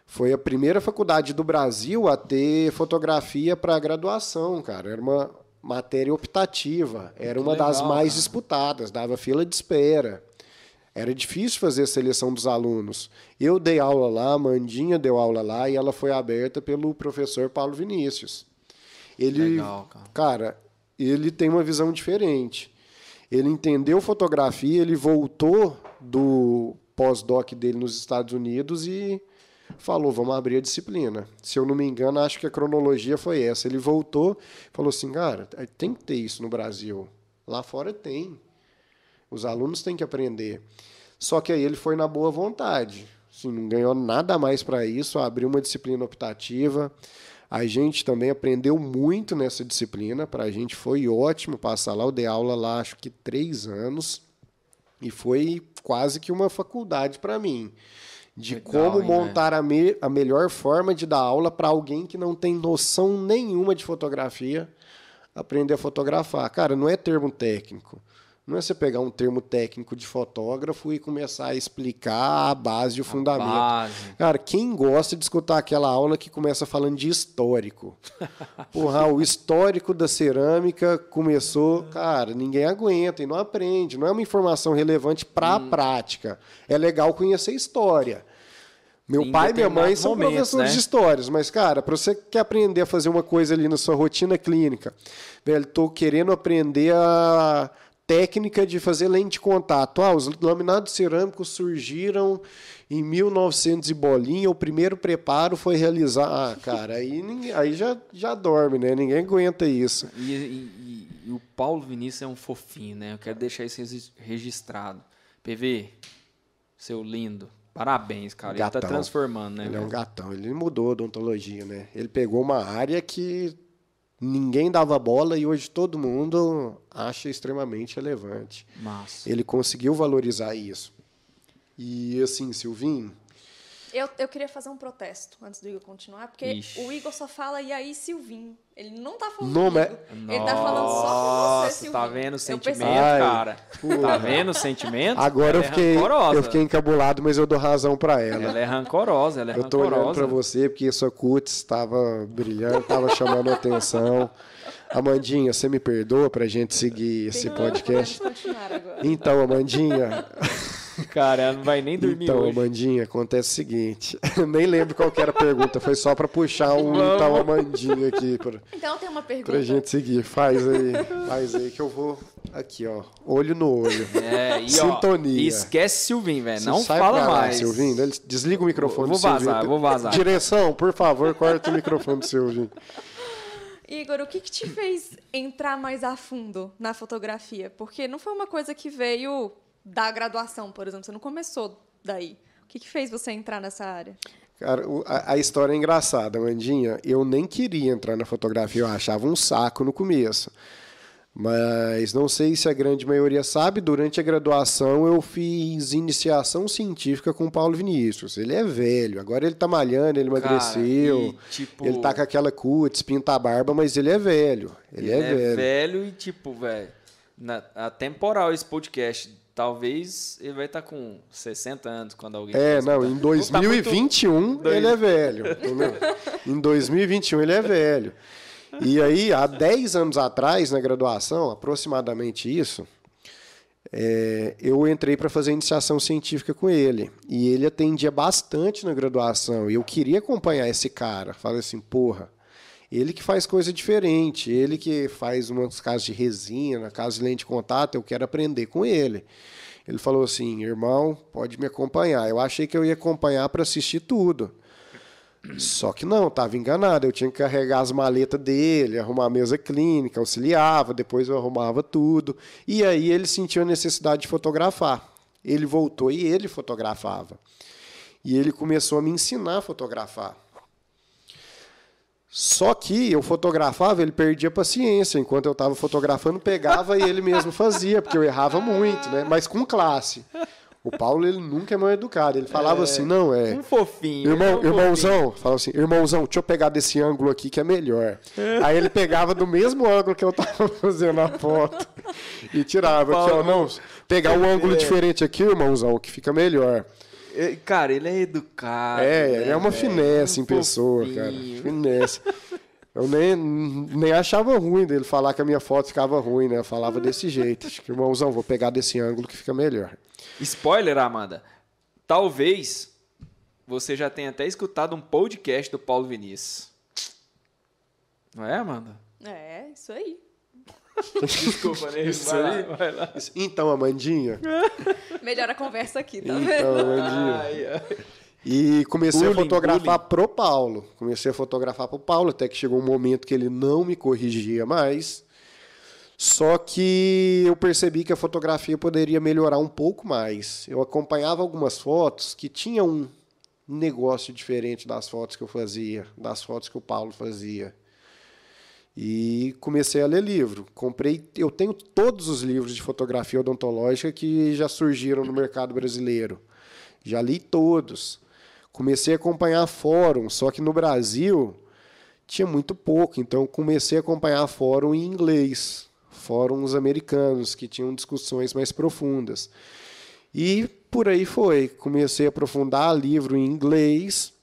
foi a primeira faculdade do Brasil a ter fotografia para graduação, cara. Era uma matéria optativa, era uma das legal, mais cara. disputadas, dava fila de espera. Era difícil fazer a seleção dos alunos. Eu dei aula lá, a Mandinha deu aula lá e ela foi aberta pelo professor Paulo Vinícius. Ele, Legal, cara. cara, ele tem uma visão diferente. Ele entendeu fotografia, ele voltou do pós-doc dele nos Estados Unidos e falou: vamos abrir a disciplina. Se eu não me engano, acho que a cronologia foi essa. Ele voltou falou assim: cara, tem que ter isso no Brasil. Lá fora tem. Os alunos têm que aprender. Só que aí ele foi na boa vontade. Assim, não ganhou nada mais para isso, abriu uma disciplina optativa. A gente também aprendeu muito nessa disciplina. Para a gente foi ótimo passar lá. Eu dei aula lá, acho que três anos. E foi quase que uma faculdade para mim. De Legal, como hein, montar a, me- a melhor forma de dar aula para alguém que não tem noção nenhuma de fotografia aprender a fotografar. Cara, não é termo técnico. Não é você pegar um termo técnico de fotógrafo e começar a explicar a base e o fundamento. Base. Cara, quem gosta de escutar aquela aula que começa falando de histórico? *laughs* Porra, o histórico da cerâmica começou. Cara, ninguém aguenta e não aprende. Não é uma informação relevante para a prática. É legal conhecer história. Meu Em pai e minha mãe são momentos, professores né? de histórias, mas, cara, para você que quer aprender a fazer uma coisa ali na sua rotina clínica, velho, tô querendo aprender a técnica de fazer lente de contato. Ah, os laminados cerâmicos surgiram em 1900 e bolinha, o primeiro preparo foi realizar. Ah, cara, aí, ninguém- aí já, já dorme, né? Ninguém aguenta isso. E, e- e- o Paulo Vinícius é um fofinho, né? Eu quero deixar isso regi- registrado. PV, seu lindo. Parabéns, cara. Ele Gatão. tá transformando, né? Ele é um gatão, ele mudou a odontologia, né? Ele pegou uma área que ninguém dava bola e hoje todo mundo acha extremamente relevante. Massa. Ele conseguiu valorizar isso. E assim, Silvinho, Eu, eu queria fazer um protesto antes do Igor continuar, porque Ixi. o Igor só fala e aí, Silvinho. Ele não tá falando Não, comigo. mas- Ele tá falando só com você, Silvinho. tá vendo o Eu sentimento. Ai, cara? pô. Tá vendo o sentimento? agora eu Ela é fiquei, rancorosa. eu fiquei encabulado, mas eu dou razão pra ela. Ela é rancorosa, ela é Eu tô olhando rancorosa. pra você porque sua cutis estava brilhando, estava chamando a atenção. Amandinha, você me perdoa pra gente seguir esse podcast? Então, Amandinha, Cara, ela não vai nem dormir então, hoje. Amandinha, acontece o seguinte. Eu *laughs* nem lembro qual que era a pergunta, foi só pra puxar um Vamos. então Amandinha aqui pra, Então, tem uma pergunta. pra gente seguir. Faz aí, faz aí que eu vou aqui, ó, olho no olho. É, e, ó, Sintonia. esquece Silvinho, velho. Não Sai fala lá, mais. Silvinho. Desliga o microfone Vou do Silvinho. vazar, vou vazar. Direção, por favor, corta o microfone do Silvinho. Igor, o que, que te fez entrar mais a fundo na fotografia? Porque não foi uma coisa que veio da graduação, por exemplo. Você não começou daí. O que, que fez você entrar nessa área? Cara, a, a história é engraçada, Mandinha. Eu nem queria entrar na fotografia, eu achava um saco no começo. Mas não sei se a grande maioria sabe, durante a graduação eu fiz iniciação científica com o Paulo Vinícius. Ele é velho, agora ele tá malhando, ele Cara, emagreceu. e, tipo, Ele tá com aquela cutis, pinta a barba, mas ele é velho. Ele, é, velho. velho e, tipo, velho, na- a temporal esse podcast, talvez ele vai estar com 60 anos quando alguém. É, não, em Não tá muito 2021 ele é velho. em 2021 ele é velho. E aí, há 10 anos atrás, na graduação, aproximadamente isso, é, eu entrei para fazer iniciação científica com ele. E ele atendia bastante na graduação. E eu queria acompanhar esse cara. Falei assim, porra, ele que faz coisa diferente, ele que faz umas casas de resina, casas de lente de contato, eu quero aprender com ele. Ele falou assim, irmão, pode me acompanhar. Eu achei que eu ia acompanhar para assistir tudo. Só que não, estava enganado. Eu tinha que carregar as maletas dele, arrumar a mesa clínica, auxiliava, depois eu arrumava tudo. E aí ele sentiu a necessidade de fotografar. Ele voltou e ele fotografava. E ele começou a me ensinar a fotografar. Só que eu fotografava, ele perdia a paciência. Enquanto eu estava fotografando, pegava e ele mesmo fazia, porque eu errava *laughs* muito, né? Mas com classe. O Paulo, ele nunca é mal educado. Ele falava assim, não, é... Um fofinho. Irmão, é um irmãozão, fala assim, irmãozão, deixa eu pegar desse ângulo aqui que é melhor. Aí ele pegava do mesmo ângulo que eu tava *laughs* fazendo a foto e tirava aqui, ó, não, pegar um ângulo diferente aqui, irmãozão, que fica melhor. É, Cara, ele é educado. É, né, ele é uma velho? finesse Um em pessoa, fofinho. cara. Finesse. Eu nem, nem achava ruim dele falar que a minha foto ficava ruim, né? Eu falava desse jeito. Acho que, irmãozão, vou pegar desse ângulo que fica melhor. Spoiler, Amanda. Talvez você já tenha até escutado um podcast do Paulo Vinícius. Não é, Amanda? É, isso aí. Desculpa, né? Isso vai aí. Lá, vai lá. Então, Amandinha. Melhor a conversa aqui, tá Então, vendo? Amandinha. Ai, ai. E comecei Bullying, a fotografar pro Paulo. Comecei a fotografar pro Paulo, até que chegou um momento que ele não me corrigia mais. Só que eu percebi que a fotografia poderia melhorar um pouco mais. Eu acompanhava algumas fotos que tinham um negócio diferente das fotos que eu fazia, das fotos que o Paulo fazia. E comecei a ler livro. Comprei, eu tenho todos os livros de fotografia odontológica que já surgiram no mercado brasileiro. Já li todos. Comecei a acompanhar fórum, só que no Brasil tinha muito pouco, então comecei a acompanhar fórum em inglês, fóruns americanos que tinham discussões mais profundas. E por aí foi, comecei a aprofundar livro em inglês,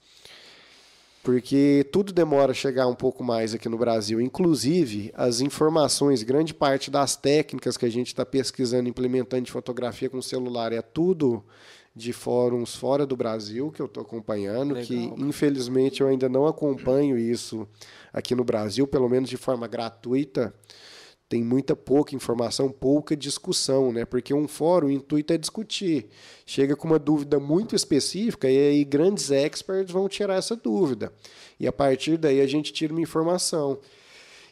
porque tudo demora a chegar um pouco mais aqui no Brasil. Inclusive, as informações, grande parte das técnicas que a gente está pesquisando, implementando de fotografia com celular, é tudo de fóruns fora do Brasil que eu estou acompanhando, Legal, que infelizmente eu ainda não acompanho isso aqui no Brasil, pelo menos de forma gratuita. Tem muita pouca informação, pouca discussão, né? Porque um fórum, o intuito é discutir. Chega com uma dúvida muito específica e aí grandes experts vão tirar essa dúvida. E a partir daí a gente tira uma informação.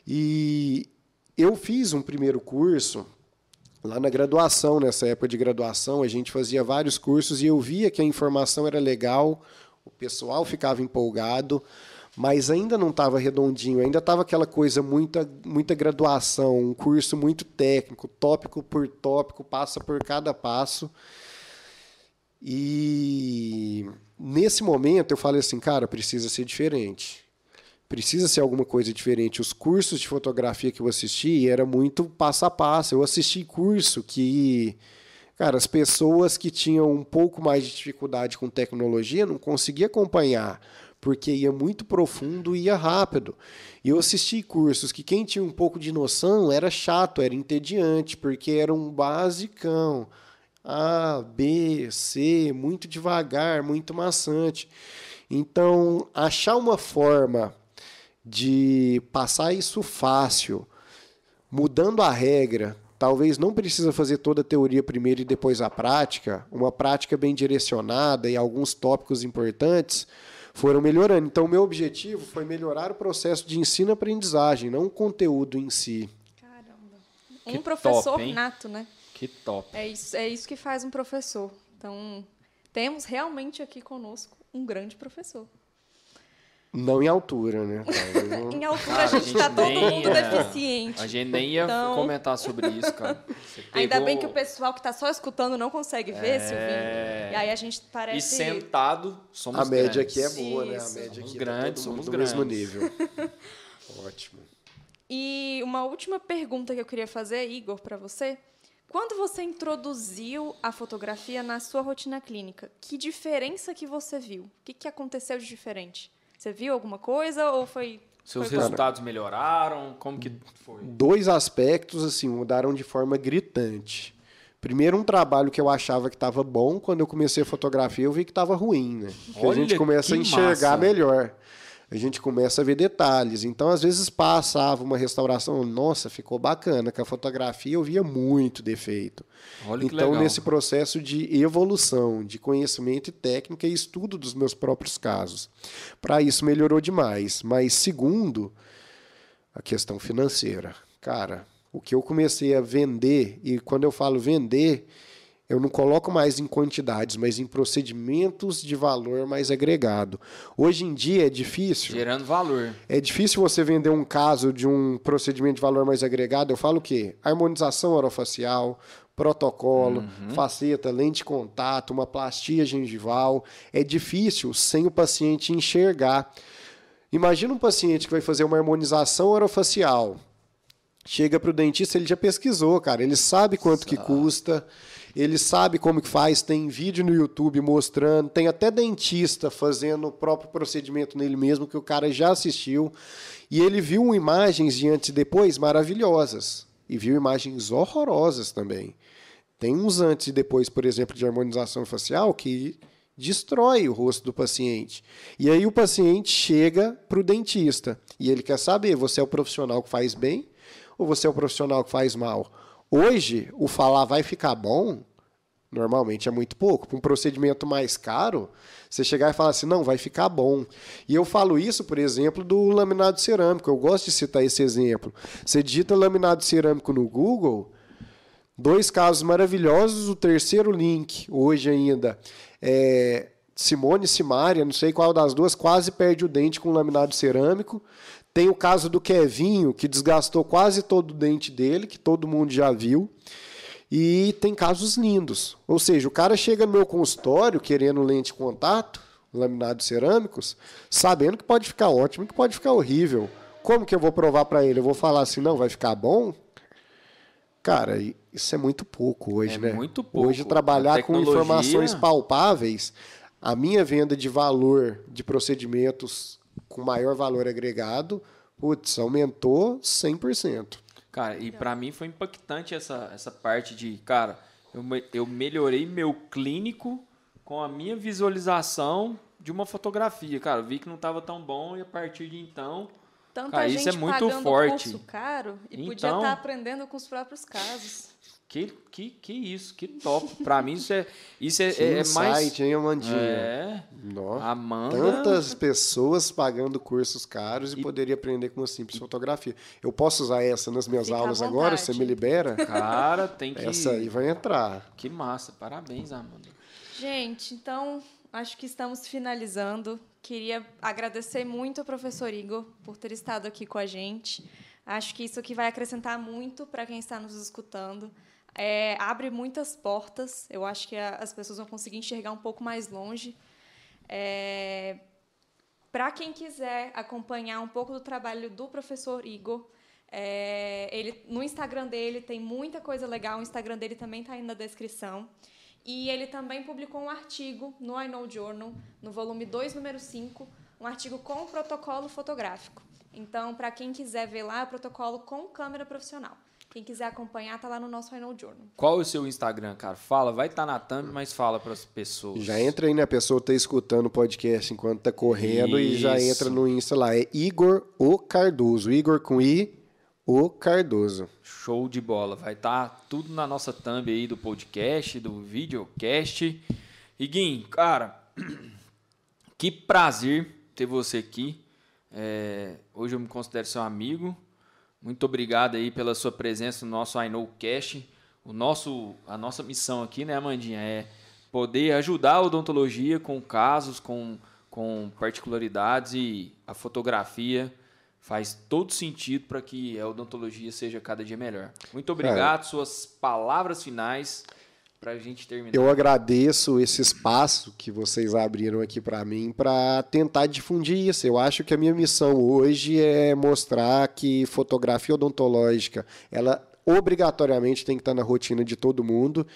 E eu fiz um primeiro curso lá na graduação, nessa época de graduação, a gente fazia vários cursos e eu via que a informação era legal, o pessoal ficava empolgado, mas ainda não estava redondinho, ainda estava aquela coisa, muita, muita graduação, um curso muito técnico, tópico por tópico, passa por cada passo. E nesse momento eu falei assim, cara, precisa ser diferente. Precisa ser alguma coisa diferente. Os cursos de fotografia que eu assisti era muito passo a passo. Eu assisti curso que, cara, as pessoas que tinham um pouco mais de dificuldade com tecnologia não conseguiam acompanhar, porque ia muito profundo e ia rápido. E eu assisti cursos que quem tinha um pouco de noção era chato, era entediante, porque era um basicão. A, B, C, muito devagar, muito maçante. Então, achar uma forma de passar isso fácil, mudando a regra, talvez não precisa fazer toda a teoria primeiro e depois a prática, uma prática bem direcionada e alguns tópicos importantes foram melhorando. Então, meu objetivo foi melhorar o processo de ensino-aprendizagem, não o conteúdo em si. Caramba. Que Um professor top, nato, né? Que top. É isso, é isso que faz um professor. Então, temos realmente aqui conosco um grande professor. Não em altura, né? *laughs* Não- Em altura Cara, a gente está todo mundo ia- deficiente. A gente nem ia Então- comentar sobre isso, cara. *laughs* Você Ainda pegou- bem que o pessoal que está só escutando não consegue ver, Silvinho. E aí a gente E parece. sentado, somos A média grandes. aqui é boa, né? A média Somos aqui grandes, tá todo mundo somos no mesmo grandes. nível. *laughs* Ótimo. E uma última pergunta que eu queria fazer, Igor, para você. Quando você introduziu a fotografia na sua rotina clínica, que diferença que você viu? O que, que aconteceu de diferente? Você viu alguma coisa ou foi... Seus foi resultados melhoraram? Como que foi? dois aspectos assim mudaram de forma gritante. Primeiro, um trabalho que eu achava que estava bom, quando eu comecei a fotografia, eu vi que estava ruim, né? A gente começa a enxergar massa. melhor. A gente começa a ver detalhes. Então, às vezes, passava uma restauração, nossa, ficou bacana. Com a fotografia, eu via muito defeito. Olha que então, legal. nesse processo de evolução, de conhecimento e técnica e estudo dos meus próprios casos. Para isso, melhorou demais. Mas, segundo, a questão financeira. Cara, o que eu comecei a vender, e quando eu falo vender, eu não coloco mais em quantidades, mas em procedimentos de valor mais agregado. Hoje em dia é difícil. Gerando valor. É difícil você vender um caso de um procedimento de valor mais agregado. Eu falo o quê? Harmonização orofacial, protocolo, faceta, lente de contato, uma plastia gengival. É difícil sem o paciente enxergar. Imagina um paciente que vai fazer uma harmonização orofacial. Chega para o dentista, ele já pesquisou, cara. Ele sabe quanto que custa, ele sabe como que faz, tem vídeo no YouTube mostrando, tem até dentista fazendo o próprio procedimento nele mesmo, que o cara já assistiu. E ele viu imagens de antes e depois maravilhosas. E viu imagens horrorosas também. Tem uns antes e depois, por exemplo, de harmonização facial que destrói o rosto do paciente. E aí o paciente chega para o dentista e ele quer saber: você é o profissional que faz bem ou você é o profissional que faz mal? Hoje, o falar vai ficar bom, normalmente é muito pouco. Para um procedimento mais caro, você chegar e falar assim, não, vai ficar bom. E eu falo isso, por exemplo, do laminado cerâmico. Eu gosto de citar esse exemplo. Você digita laminado cerâmico no Google, dois casos maravilhosos, o terceiro link, hoje ainda, é Simone Simária, não sei qual das duas, quase perde o dente com laminado cerâmico. Tem o caso do Kevinho, que desgastou quase todo o dente dele, que todo mundo já viu. E tem casos lindos. Ou seja, o cara chega no meu consultório querendo lente de contato, laminados cerâmicos, sabendo que pode ficar ótimo que pode ficar horrível. Como que eu vou provar para ele? Eu vou falar assim, não, vai ficar bom? Cara, isso é muito pouco hoje, É né? muito pouco. Hoje trabalhar A com tecnologia- informações palpáveis, a minha venda de valor de procedimentos com maior valor agregado, putz, aumentou 100%. Cara, e pra mim foi impactante essa, essa parte de, cara, eu, eu melhorei meu clínico com a minha visualização de uma fotografia. Cara, eu vi que não estava tão bom e a partir de então. Tanta Cara, gente isso é muito pagando forte. curso caro e podia Então- estar aprendendo com os próprios casos. Que, que, que isso, que top. Pra mim, isso é, isso é, *laughs* Que é, é mais. insight, hein, Amandinha? É. Nó. Amanda. Tantas pessoas pagando cursos caros e, poderia aprender com uma simples fotografia. Eu posso usar essa nas minhas Fica aulas agora? Você me libera? Cara, tem que. Essa aí vai entrar. Que massa. Parabéns, Amanda. Gente, então acho que estamos finalizando. Queria agradecer muito ao professor Igor por ter estado aqui com a gente. Acho que isso aqui vai acrescentar muito para quem está nos escutando. É, abre muitas portas. Eu acho que a- as pessoas vão conseguir enxergar um pouco mais longe. É, para quem quiser acompanhar um pouco do trabalho do professor Igor, é, ele, no Instagram dele tem muita coisa legal. O Instagram dele também está aí na descrição. E ele também publicou um artigo no I Know Journal, no volume 2, número 5, um artigo com o protocolo fotográfico. Então, para quem quiser ver lá, é o protocolo com câmera profissional. Quem quiser acompanhar, tá lá no nosso Know Journal. Qual é o seu Instagram, cara? Fala, vai estar na thumb, mas fala para as pessoas. Já entra aí, né? A pessoa tá escutando o podcast enquanto tá correndo e já Isso. entra no Insta lá. É Igor O Cardoso. Igor com I, O Cardoso. Show de bola. Vai estar tudo na nossa thumb aí do podcast, do videocast. Iguinho, cara, *clears throat* que prazer ter você aqui. É, hoje eu me considero seu amigo. Muito obrigado aí pela sua presença no nosso I Know Cast. O nosso, a nossa missão aqui, né, Amandinha, é poder ajudar a odontologia com casos, com, com particularidades e a fotografia faz todo sentido para que a odontologia seja cada dia melhor. Muito obrigado. Suas palavras finais para a gente terminar. Eu agradeço esse espaço que vocês abriram aqui para mim para tentar difundir isso. Eu acho que a minha missão hoje é mostrar que fotografia odontológica, ela obrigatoriamente tem que estar na rotina de todo mundo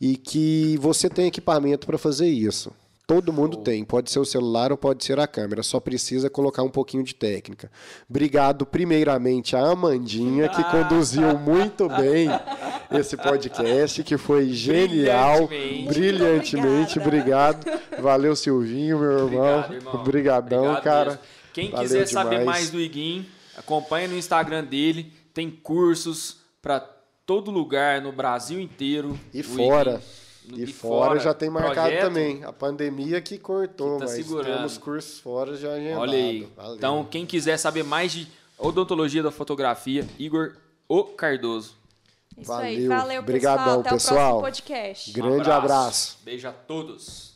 e que você tem equipamento para fazer isso. Todo mundo tem, pode ser o celular ou pode ser a câmera, só precisa colocar um pouquinho de técnica. Obrigado primeiramente a Amandinha, que conduziu muito bem esse podcast, que foi genial, Brilhantemente. brilhantemente. Obrigado. Valeu, Silvinho, meu irmão. Obrigado, irmão. Obrigadão, Obrigado cara. mesmo. Quem Valeu quiser saber demais. mais do Iguim, acompanha no Instagram dele. Tem cursos para todo lugar no Brasil inteiro. E fora. Iguim- E, fora, já tem marcado projeto. também. A pandemia que cortou, Que tá mas segurando. temos cursos fora já agendado. Olha aí. Valeu. Então, quem quiser saber mais de odontologia da fotografia, Igor O Cardoso. Isso aí. Valeu. Valeu, Obrigadão, pessoal. Até o pessoal. próximo podcast. Grande abraço. Beijo a todos.